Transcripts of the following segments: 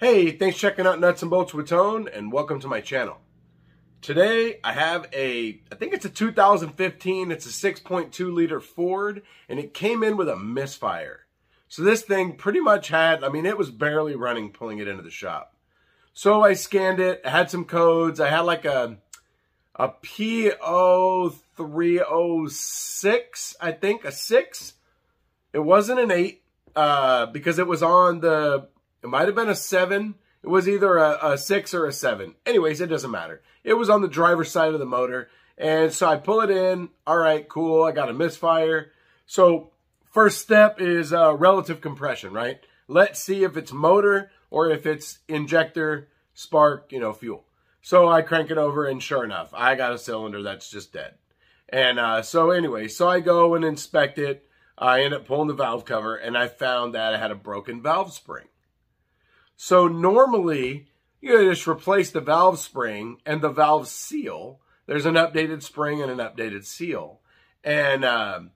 Hey, thanks for checking out Nuts and Bolts with Tone, and welcome to my channel. Today, I have a, I think it's a 2015, it's a 6.2 liter Ford, and it came in with a misfire. So this thing pretty much had, I mean, it was barely running pulling it into the shop. So I scanned it, had some codes, I had like a, a P0306, I think, a 6. It wasn't an 8, uh, because it was on the it might have been a seven. It was either a, a, six or a seven. Anyways, it doesn't matter. It was on the driver's side of the motor. And so I pull it in. All right, cool. I got a misfire. So first step is uh, relative compression, right? Let's see if it's motor or if it's injector, spark, you know, fuel. So I crank it over and sure enough, I got a cylinder that's just dead. And uh, so anyway, so I go and inspect it. I end up pulling the valve cover and I found that I had a broken valve spring. So normally, you just replace the valve spring and the valve seal. There's an updated spring and an updated seal. And, um,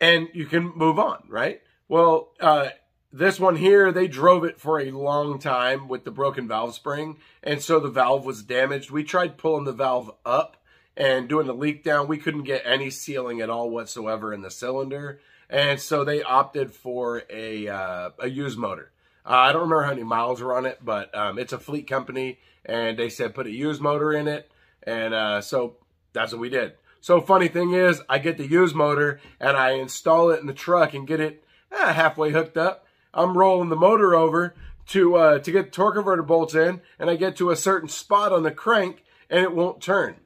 and you can move on, right? Well, uh, this one here, they drove it for a long time with the broken valve spring. And so the valve was damaged. We tried pulling the valve up and doing the leak down. We couldn't get any sealing at all whatsoever in the cylinder. And so they opted for a, uh, a used motor. Uh, I don't remember how many miles are on it, but um, it's a fleet company, and they said put a used motor in it, and uh, so that's what we did. So funny thing is, I get the used motor, and I install it in the truck and get it eh, halfway hooked up. I'm rolling the motor over to uh, to get torque converter bolts in, and I get to a certain spot on the crank, and it won't turn.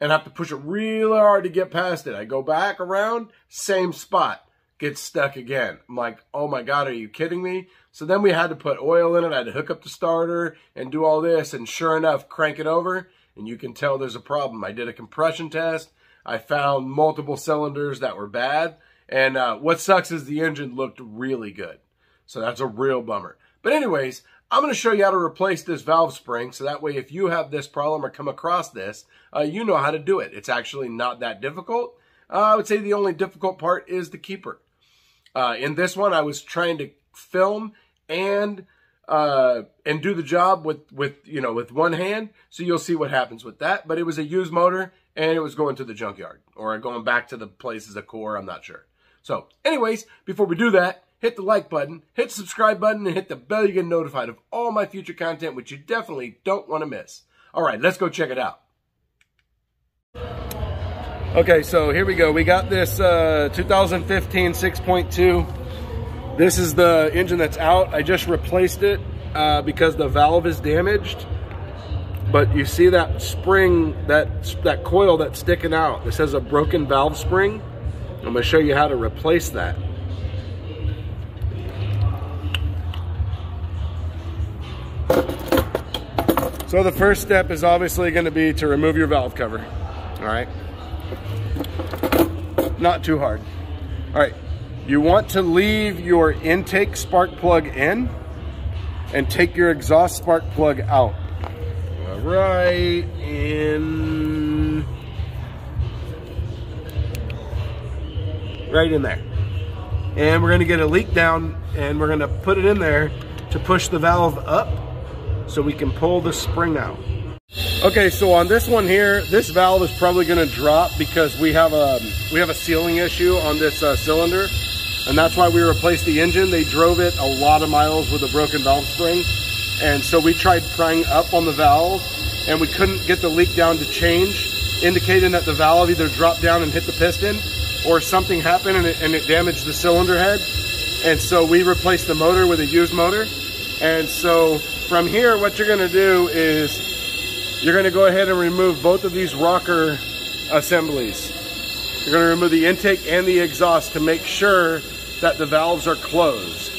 And I have to push it really hard to get past it. I go back around, same spot gets stuck again. I'm like, oh my God, are you kidding me? So then we had to put oil in it. I had to hook up the starter and do all this. And sure enough, crank it over. And you can tell there's a problem. I did a compression test. I found multiple cylinders that were bad. And uh, what sucks is the engine looked really good. So that's a real bummer. But anyways, I'm going to show you how to replace this valve spring. So that way, if you have this problem or come across this, uh, you know how to do it. It's actually not that difficult. Uh, I would say the only difficult part is the keeper. Uh, in this one, I was trying to film and uh, and do the job with with you know with one hand. So you'll see what happens with that. But it was a used motor, and it was going to the junkyard or going back to the places of core. I'm not sure. So, anyways, before we do that, hit the like button, hit the subscribe button, and hit the bell. You get notified of all my future content, which you definitely don't want to miss. All right, let's go check it out. Okay, so here we go. We got this uh, 2015 6.2. This is the engine that's out. I just replaced it uh, because the valve is damaged. But you see that spring, that, that coil that's sticking out. This has a broken valve spring. I'm gonna show you how to replace that. So the first step is obviously gonna be to remove your valve cover, all right? Not too hard. All right, you want to leave your intake spark plug in and take your exhaust spark plug out. Right in, right in there. And we're gonna get a leak down and we're gonna put it in there to push the valve up so we can pull the spring out. Okay, so on this one here, this valve is probably going to drop because we have a we have a sealing issue on this uh, cylinder, and that's why we replaced the engine. They drove it a lot of miles with a broken valve spring, and so we tried prying up on the valve, and we couldn't get the leak down to change, indicating that the valve either dropped down and hit the piston, or something happened and it, and it damaged the cylinder head. And so we replaced the motor with a used motor. And so from here, what you're going to do is you're going to go ahead and remove both of these rocker assemblies. You're going to remove the intake and the exhaust to make sure that the valves are closed.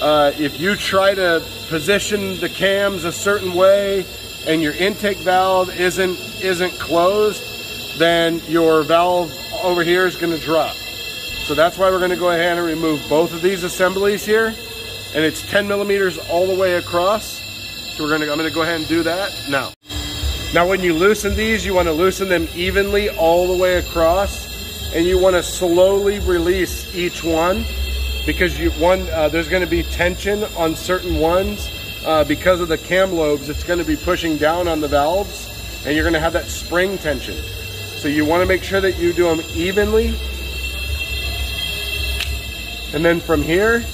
Uh, if you try to position the cams a certain way and your intake valve isn't isn't closed, then your valve over here is going to drop. So that's why we're going to go ahead and remove both of these assemblies here. And it's 10 millimeters all the way across. So we're gonna, I'm gonna go ahead and do that now. Now when you loosen these, you wanna loosen them evenly all the way across and you wanna slowly release each one because you one uh, there's to be tension on certain ones uh, because of the cam lobes. It's to be pushing down on the valves, and you're to have that spring tension. So you want to make sure that you do them evenly, and then from here.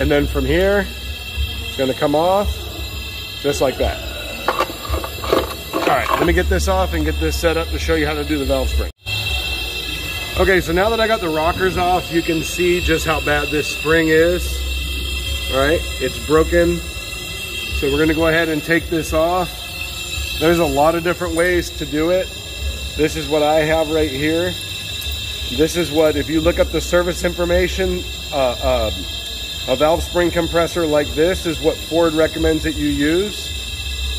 And then from here, it's gonna come off just like that. All right, let me get this off and get this set up to show you how to do the valve spring. Okay, so now that I got the rockers off, you can see just how bad this spring is. All right, it's broken. So we're gonna go ahead and take this off. There's a lot of different ways to do it. This is what I have right here. This is what, if you look up the service information, uh, um, a valve spring compressor like this is what Ford recommends that you use.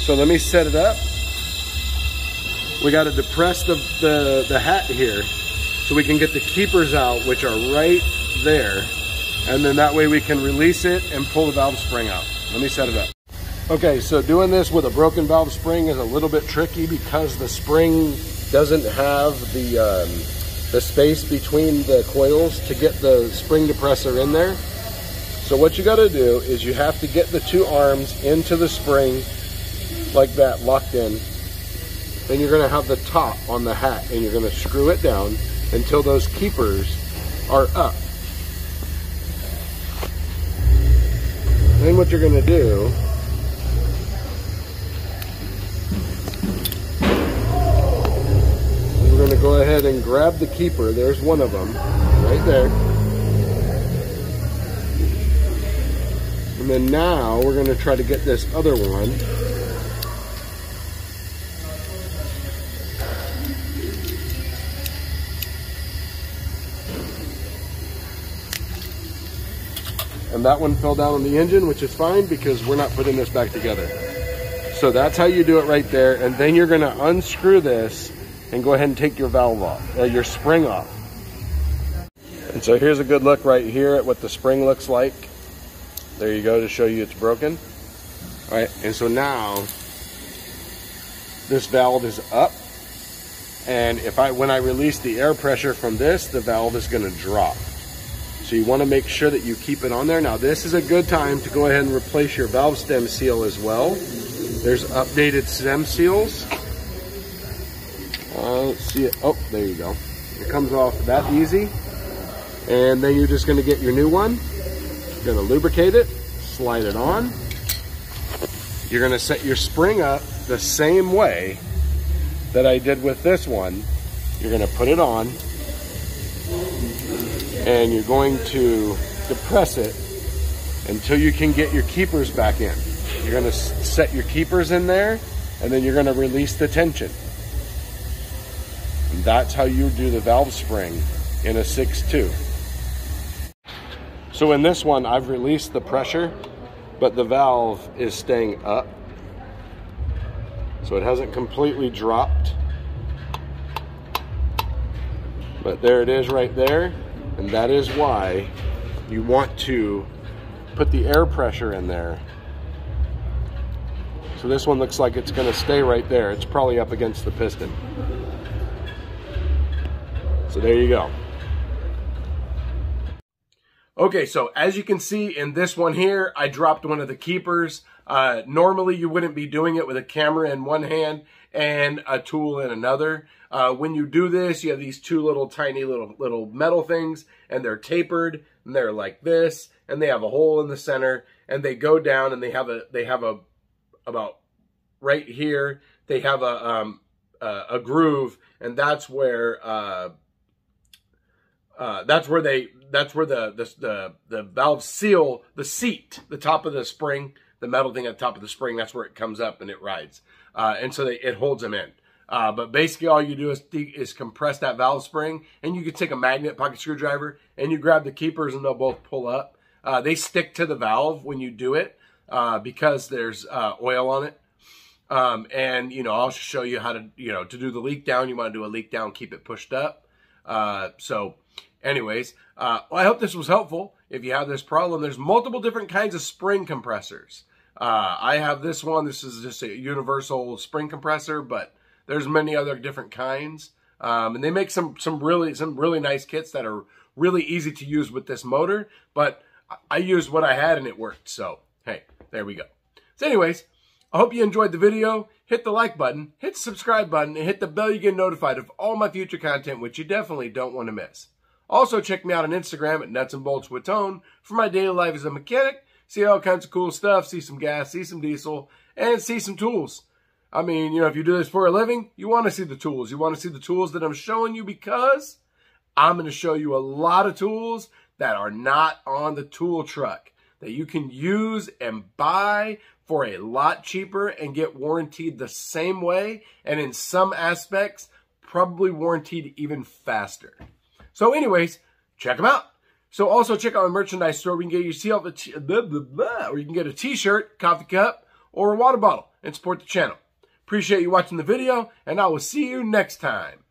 So let me set it up. We got to depress the, the, the hat here so we can get the keepers out, which are right there. And then that way we can release it and pull the valve spring out. Let me set it up. Okay, so doing this with a broken valve spring is a little bit tricky because the spring doesn't have the, um, the space between the coils to get the spring depressor in there. So what you got to do is you have to get the two arms into the spring like that, locked in. Then you're going to have the top on the hat and you're going to screw it down until those keepers are up. Then what you're going to do we're going to go ahead and grab the keeper. There's one of them right there. And then now we're gonna try to get this other one. And that one fell down on the engine, which is fine because we're not putting this back together. So that's how you do it right there. And then you're gonna unscrew this and go ahead and take your valve off, uh, your spring off. And so here's a good look right here at what the spring looks like. There you go to show you it's broken. All right, and so now this valve is up. And if I, when I release the air pressure from this, the valve is gonna drop. So you wanna make sure that you keep it on there. Now this is a good time to go ahead and replace your valve stem seal as well. There's updated stem seals. Uh, let's see it, oh, there you go. It comes off that easy. And then you're just gonna get your new one you're gonna lubricate it, slide it on. You're gonna set your spring up the same way that I did with this one. You're gonna put it on and you're going to depress it until you can get your keepers back in. You're gonna set your keepers in there and then you're gonna release the tension. And that's how you do the valve spring in a 6.2. So in this one, I've released the pressure, but the valve is staying up. So it hasn't completely dropped. But there it is right there. And that is why you want to put the air pressure in there. So this one looks like it's gonna stay right there. It's probably up against the piston. So there you go. Okay, so as you can see in this one here, I dropped one of the keepers. Uh, normally you wouldn't be doing it with a camera in one hand and a tool in another. Uh, when you do this, you have these two little tiny little little metal things and they're tapered and they're like this and they have a hole in the center and they go down and they have a they have a about right here they have a um, uh, a groove and that's where uh, uh, that's where they that's where the, the the the valve seal the seat the top of the spring the metal thing at the top of the spring that's where it comes up and it rides. Uh, and so they, it holds them in. Uh, but basically all you do is is compress that valve spring and you can take a magnet pocket screwdriver and you grab the keepers and they'll both pull up. Uh, they stick to the valve when you do it uh, because there's oil on it. Um, and you know I'll show you how to you know to do the leak down you want to do a leak down keep it pushed up so anyways, uh, well, I hope this was helpful. if you have this problem, there's multiple different kinds of spring compressors. Uh, I have this one. This is just a universal spring compressor, but there's many other different kinds. Um, and they make some some really some really nice kits that are really easy to use with this motor. But I used what I had and it worked. So hey, there we go. So anyways, I hope you enjoyed the video. Hit the like button, hit the subscribe button, and hit the bell you get notified of all my future content, which you definitely don't want to miss. Also, check me out on Instagram at Nuts and Bolts with Tone for my daily life as a mechanic. See all kinds of cool stuff, see some gas, see some diesel, and see some tools. I mean, you know, if you do this for a living, you want to see the tools. You want to see the tools that I'm showing you because I'm going to show you a lot of tools that are not on the tool truck that you can use and buy for a lot cheaper and get warranted the same way. And in some aspects, probably warranted even faster. So anyways, check them out. So also check out my merchandise store. We can get yourself a t- blah, blah, blah, or you can get a t-shirt, coffee cup, or a water bottle and support the channel. Appreciate you watching the video, and I will see you next time.